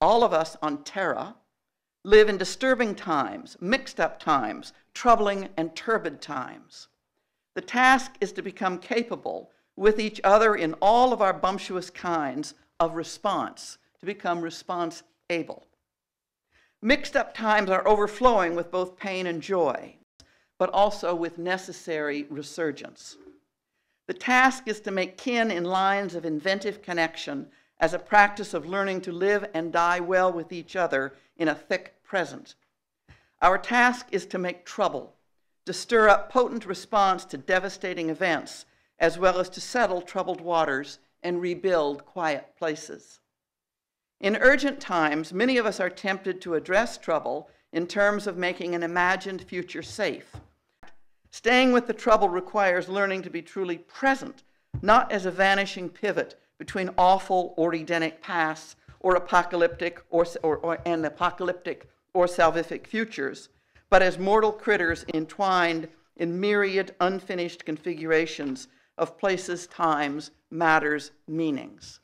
all of us on Terra, live in disturbing times, mixed up times, troubling and turbid times. The task is to become capable with each other in all of our bumptious kinds of response, to become response able. Mixed up times are overflowing with both pain and joy, but also with necessary resurgence. The task is to make kin in lines of inventive connection as a practice of learning to live and die well with each other in a thick present. Our task is to make trouble, to stir up potent response to devastating events, as well as to settle troubled waters and rebuild quiet places. In urgent times, many of us are tempted to address trouble in terms of making an imagined future safe. Staying with the trouble requires learning to be truly present, not as a vanishing pivot between awful or Edenic pasts or apocalyptic or, or, or, and apocalyptic or salvific futures, but as mortal critters entwined in myriad unfinished configurations of places, times, matters, meanings.